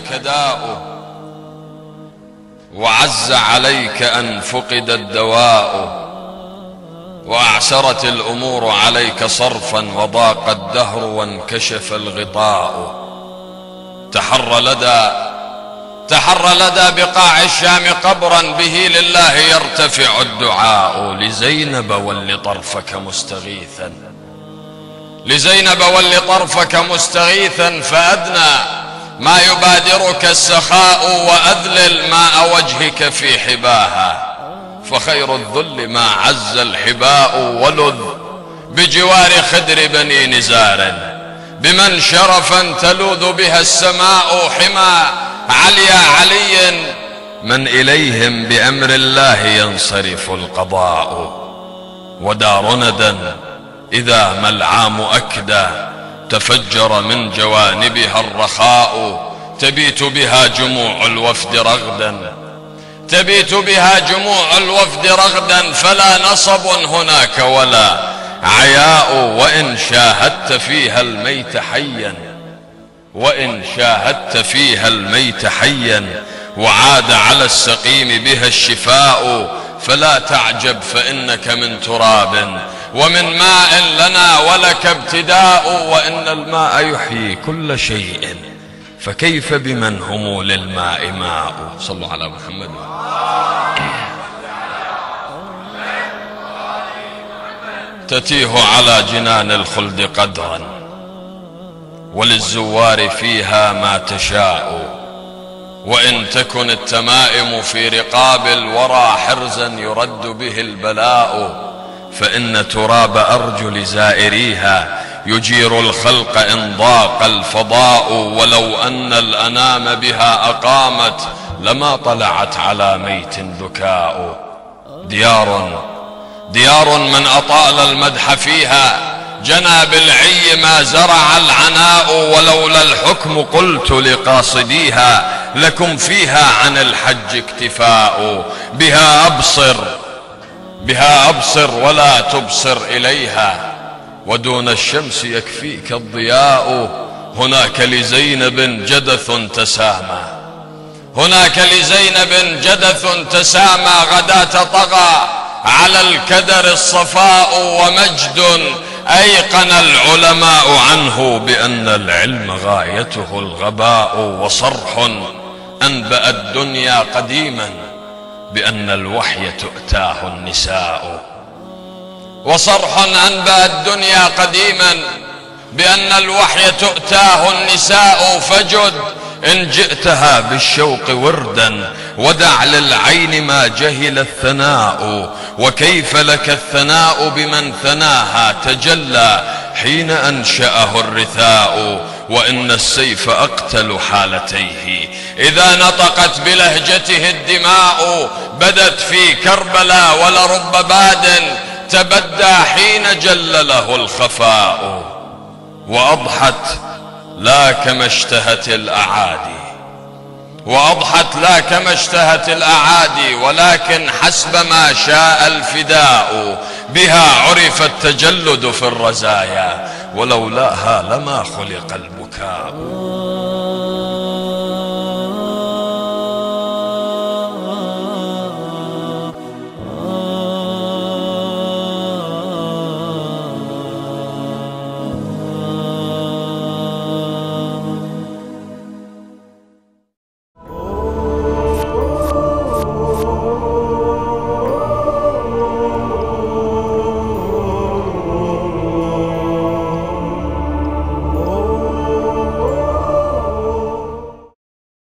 هناك داء وعز عليك أن فقد الدواء. وأعسرت الأمور عليك صرفا وضاق الدهر وانكشف الغطاء. تحر لدى تحر لدى بقاع الشام قبرا به لله يرتفع الدعاء. لزينب ول طرفك مستغيثا. لزينب ول طرفك مستغيثا فأدنى. ما يبادرك السخاء وأذلل ماء وجهك في حباها. فخير الذل ما عز الحباء ولذ بجوار خدر بني نزار. بمن شرفا تلوذ بها السماء حمى عليا علي من إليهم بأمر الله ينصرف القضاء. ودار ندى إذا ما العام أكدى. تفجر من جوانبها الرخاء تبيت بها جموع الوفد رغدا. تبيت بها جموع الوفد رغدا فلا نصب هناك ولا عياء. وإن شاهدت فيها الميت حيا وإن شاهدت فيها الميت حيا وعاد على السقيم بها الشفاء فلا تعجب فإنك من تراب. ومن ماء لنا ولك ابتداء وإن الماء يحيي كل شيء. فكيف بمن هم للماء ماء؟ صلوا على محمد. تتيه على جنان الخلد قدرا وللزوار فيها ما تشاء. وإن تكن التمائم في رقاب الورى حرزا يرد به البلاء. فإن تراب أرجل زائريها يجير الخلق إن ضاق الفضاء ولو أن الأنام بها أقامت لما طلعت على ميت ذكاء. ديار ديار من أطال المدح فيها جنى بالعي ما زرع العناء ولولا الحكم قلت لقاصديها لكم فيها عن الحج اكتفاء بها أبصر. بها أبصر ولا تبصر إليها ودون الشمس يكفيك الضياء. هناك لزينب جدث تسامى هناك لزينب جدث تسامى غداة طغى على الكدر الصفاء ومجد أيقن العلماء عنه بأن العلم غايته الغباء وصرح أنبأ الدنيا قديما. بأن الوحي تؤتاه النساء. وصرح أنبأ الدنيا قديما بأن الوحي تؤتاه النساء فجد إن جئتها بالشوق وردا ودع للعين ما جهل الثناء. وكيف لك الثناء بمن ثناها تجلى حين أنشأه الرثاء. وإن السيف أقتل حالتيه. إذا نطقت بلهجته الدماء بدت في كربلاء ولرب باد تبدى حين جل له الخفاء. وأضحت لا كما اشتهت الأعادي. وأضحت لا كما اشتهت الأعادي ولكن حسب ما شاء الفداء. بها عرف التجلد في الرزايا ولولاها لما خلق macabre.